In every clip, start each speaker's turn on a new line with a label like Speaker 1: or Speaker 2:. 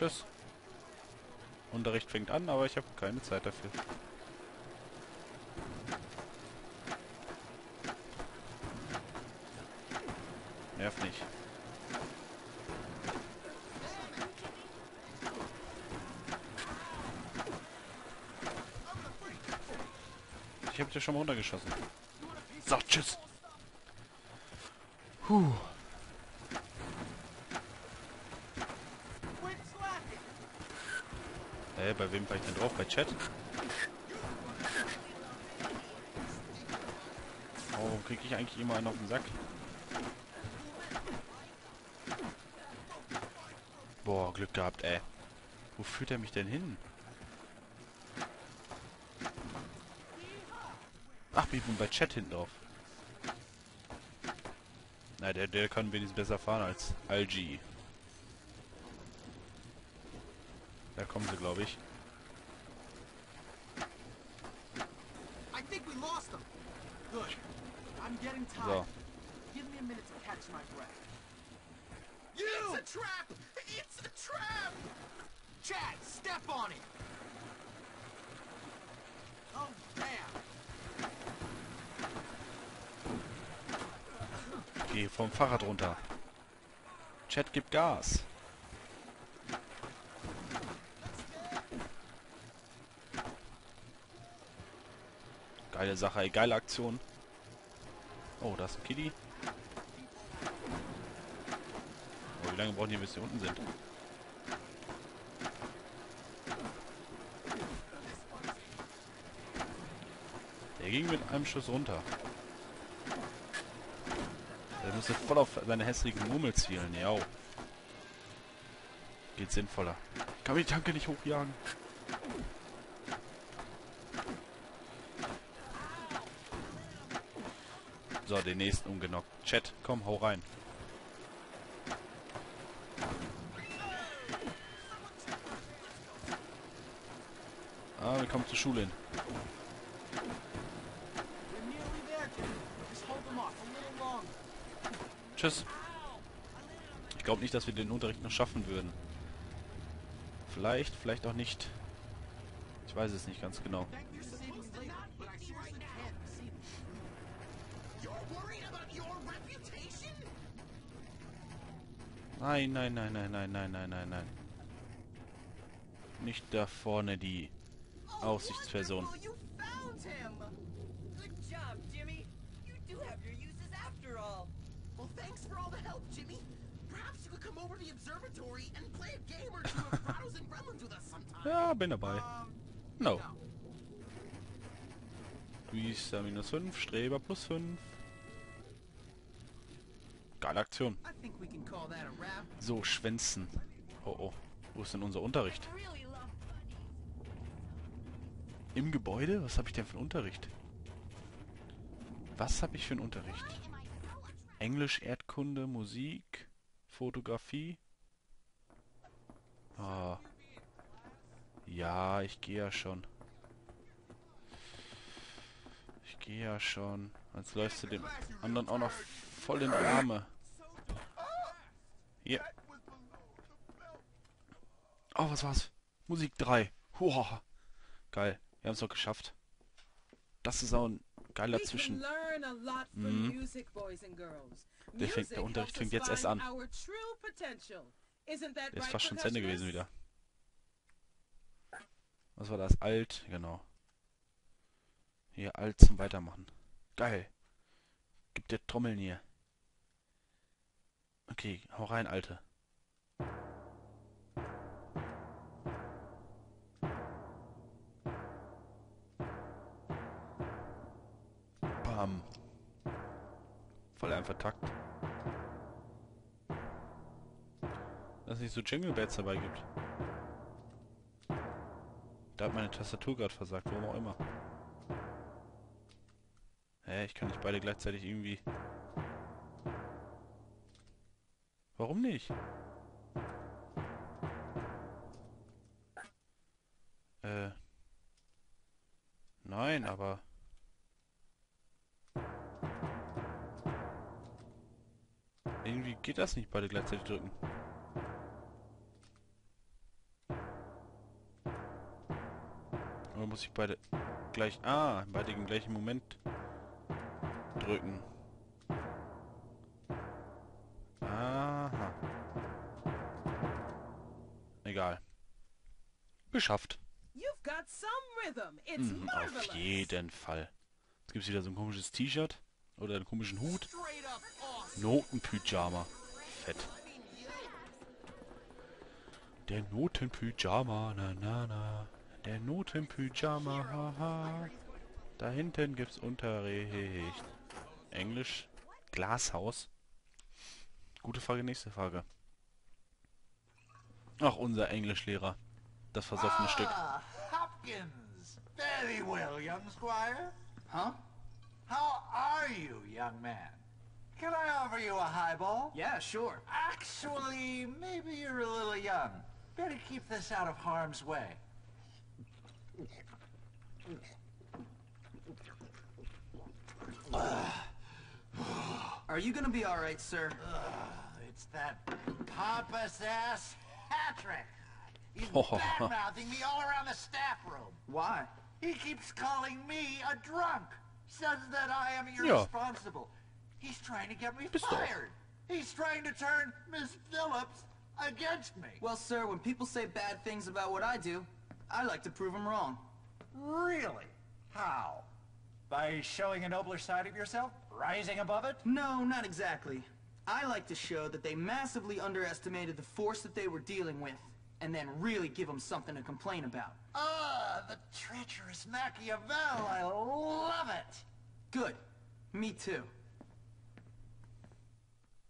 Speaker 1: Tschüss. Unterricht fängt an, aber ich habe keine Zeit dafür. Nerv nicht. Ich hab dich schon mal runtergeschossen. So, tschüss. Puh. Hä, bei wem war ich denn drauf? Bei Chat? Oh, krieg ich eigentlich immer einen auf den Sack? Boah, Glück gehabt, ey. Wo führt er mich denn hin? Ach, ich bin bei Chat hinten drauf. Na, der, der kann wenigstens besser fahren als LG. Da kommen sie, glaube ich. So.
Speaker 2: It's a trap! It's a trap! Chad, step on it! Oh, damn!
Speaker 1: Geh vom Fahrrad runter. Chad gibt Gas. Geile Sache, ey. Geile Aktion. Oh, da ist ein Kitty. Oh, wie lange brauchen die, bis die unten sind? Der ging mit einem Schuss runter. Der müsste voll auf seine hässlichen Murmel zielen, ja. Geht sinnvoller. Kann man die Tanke nicht hochjagen? So, den nächsten umgenockt. Chat, komm, hau rein. Ah, wir kommen zur Schule hin. Tschüss. Ich glaube nicht, dass wir den Unterricht noch schaffen würden. Vielleicht, vielleicht auch nicht. Ich weiß es nicht ganz genau. Nein, nein, nein, nein, nein, nein, nein, nein, nein. Nicht da vorne die Aussichtsperson.
Speaker 2: Oh, you found him!
Speaker 3: Good job, Jimmy. You do have your uses after all.
Speaker 2: Well, thanks for all the help, Jimmy. Perhaps you could come over to the observatory and play a game or two of Prados and Gremlins with us sometime.
Speaker 1: Ja, bin dabei. No. Luisa minus 5, Streber plus 5.
Speaker 2: a wrap.
Speaker 1: So, schwänzen. Oh oh. Wo ist denn unser Unterricht? Im Gebäude? Was habe ich denn für einen Unterricht? Was habe ich für einen Unterricht? Englisch, Erdkunde, Musik, Fotografie. Ah. Ja, ich gehe ja schon. Ich gehe ja schon. Als läufst du dem anderen auch noch voll in die Arme. Hier. Oh, was war's? Musik 3. Huah. Geil. Wir haben es doch geschafft. Das ist auch ein geiler Zwischen. Mhm. Der fängt- der Unterricht fängt jetzt erst an. Der ist fast schon zu Ende gewesen wieder. Was war das? Alt, genau. Hier, alt zum Weitermachen. Geil. Gib dir Trommeln hier. Okay, hau rein, Alte. Bam. Voll einfach Takt. Dass es nicht so Jingle Bells dabei gibt. Da hat meine Tastatur gerade versagt, warum auch immer. Hä, ich kann nicht beide gleichzeitig irgendwie... warum nicht? Äh. Nein, aber... Irgendwie geht das nicht, beide gleichzeitig drücken. Oder muss ich beide gleich... Ah, beide im gleichen Moment drücken. Geschafft. Mhm, auf jeden Fall. Jetzt gibt es wieder so ein komisches T-Shirt. Oder einen komischen Hut. Notenpyjama. Fett. Der Notenpyjama, na na na. Der Notenpyjama, haha. Da hinten gibt's Unterricht. Englisch. Glashaus. Gute Frage, nächste Frage. Ach, unser Englischlehrer. Das versoffene Stück.
Speaker 4: Ah, Hopkins. Very well, young squire.
Speaker 5: Huh?
Speaker 4: How are you, young man? Can I offer you a highball?
Speaker 5: Yeah, sure.
Speaker 4: Actually, maybe you're a little young. Better keep this out of harm's way.
Speaker 5: Are you gonna be alright, sir?
Speaker 4: It's that pompous ass Patrick. He's bad-mouthing me all around the staff room.
Speaker 5: Why?
Speaker 4: He keeps calling me a drunk. Says that I am
Speaker 1: Ja.
Speaker 4: irresponsible. He's trying to get me
Speaker 1: Bist du auch.
Speaker 4: fired. He's trying to turn Miss Phillips against me.
Speaker 5: Well, sir, when people say bad things about what I do, I like to prove them wrong.
Speaker 4: Really? How? By showing a nobler side of yourself? Rising above it?
Speaker 5: No, not exactly. I like to show that they massively underestimated the force that they were dealing with, and then really give them something to complain about.
Speaker 4: Ah, the treacherous Machiavel. I love it.
Speaker 5: Good. Me too.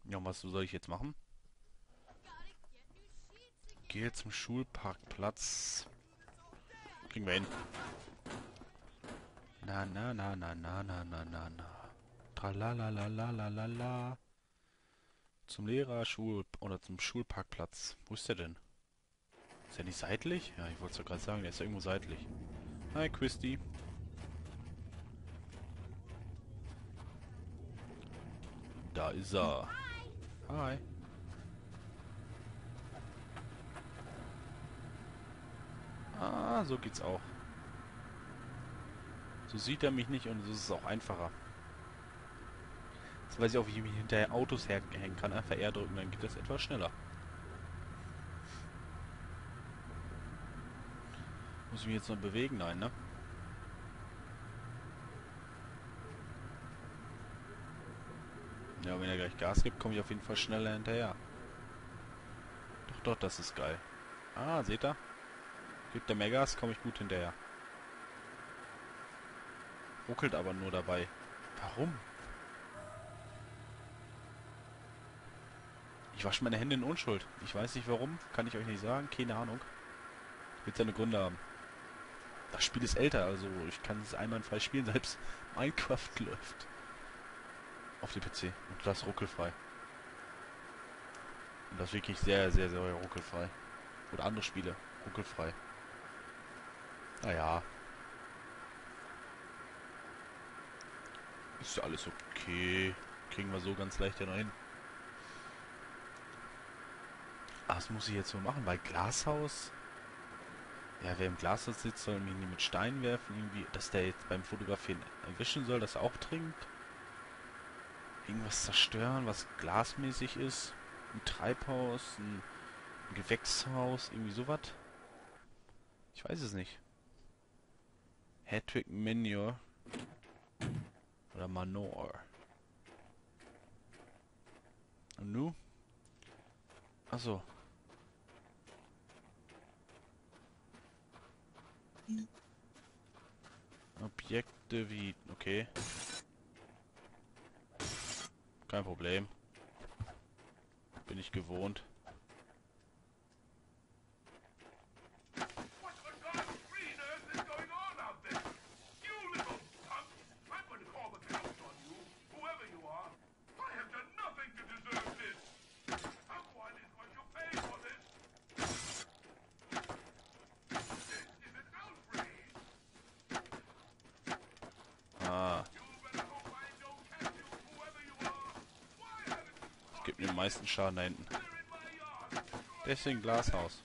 Speaker 1: Ja, und was soll ich jetzt machen? Gehe zum Schulparkplatz. Kriegen wir hin. Na, na, na, na, na, na, na, na, na. Tralalalalala. Zum Lehrer, Schul... oder zum Schulparkplatz. Wo ist der denn? Ist der nicht seitlich? Ja, ich wollte es doch gerade sagen, der ist ja irgendwo seitlich. Hi, Christy. Da ist er. Hi. Ah, so geht's auch. So sieht er mich nicht und so ist es auch einfacher. Jetzt weiß ich auch, wie ich mich hinterher Autos herhängen kann. Einfach R drücken, dann geht das etwas schneller. Muss ich mich jetzt noch bewegen? Nein, ne? Ja, wenn er gleich Gas gibt, komme ich auf jeden Fall schneller hinterher. Doch, doch, das ist geil. Ah, seht ihr? Gibt der mehr Gas, komme ich gut hinterher. Ruckelt aber nur dabei. Warum? Ich wasche meine Hände in Unschuld. Ich weiß nicht warum, kann ich euch nicht sagen, keine Ahnung. Wird seine Gründe haben. Das Spiel ist älter, also ich kann es einwandfrei spielen, selbst Minecraft läuft. Auf dem PC. Und das ruckelfrei. Und das wirklich sehr, sehr, sehr ruckelfrei. Oder andere Spiele. Ruckelfrei. Naja. Ist ja alles okay. Kriegen wir so ganz leicht ja noch hin. Ah, was muss ich jetzt so machen? Weil Glashaus... Ja, wer im Glashaus sitzt, soll mich nicht mit Steinen werfen. Irgendwie, dass der jetzt beim Fotografieren erwischen soll, dass er auch trinkt. Irgendwas zerstören, was glasmäßig ist. Ein Treibhaus, ein, ein Gewächshaus, irgendwie sowas. Ich weiß es nicht. Hattrick Manure. Oder Manor. Und nu? Achso. Objekte wie... Okay. Kein Problem. Bin ich gewohnt. Den meisten Schaden da hinten. Deswegen Glashaus.